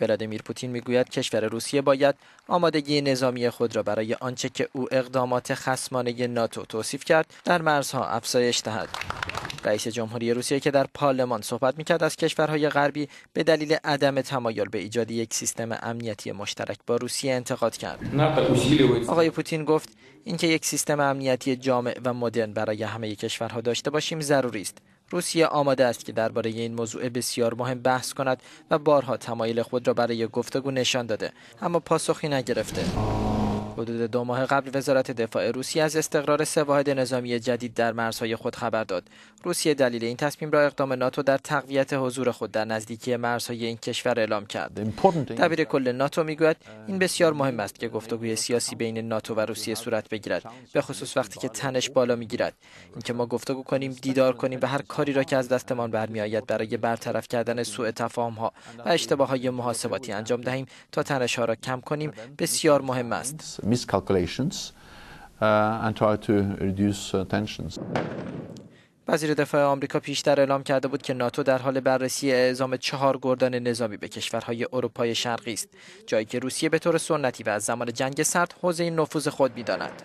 ولادیمیر پوتین می‌گوید کشور روسیه باید آمادگی نظامی خود را برای آنچه که او اقدامات خصمانه ناتو توصیف کرد در مرزها افزایش دهد. رئیس جمهوری روسیه که در پارلمان صحبت می‌کرد از کشورهای غربی به دلیل عدم تمایل به ایجاد یک سیستم امنیتی مشترک با روسیه انتقاد کرد. آقای پوتین گفت اینکه یک سیستم امنیتی جامع و مدرن برای همه کشورها داشته باشیم ضروری است. روسیه آماده است که درباره این موضوع بسیار مهم بحث کند و بارها تمایل خود را برای گفتگو نشان داده اما پاسخی نگرفته. حدود دو ماه قبل وزارت دفاع روسیه از استقرار سه واحد نظامی جدید در مرزهای خود خبر داد. روسیه دلیل این تصمیم را اقدام ناتو در تقویت حضور خود در نزدیکی مرزهای این کشور اعلام کرد. دبیر کل ناتو می‌گوید این بسیار مهم است که گفتگوی سیاسی بین ناتو و روسیه صورت بگیرد، به خصوص وقتی که تنش بالا می‌گیرد. اینکه ما گفتگو کنیم، دیدار کنیم و هر کاری را که از دستمان برمیآید برای برطرف کردن سوء تفاهم ها و اشتباه های محاسباتی انجام دهیم تا تنش ها را کم کنیم بسیار مهم است. Miscalculations uh, and try to reduce uh, tensions. وزیر دفاع آمریکا پیشتر اعلام کرده بود که ناتو در حال بررسی اعزام چهار گردان نظامی به کشورهای اروپای شرقی است جایی که روسیه به طور سنتی و از زمان جنگ سرد حوزه نفوذ خود می‌داند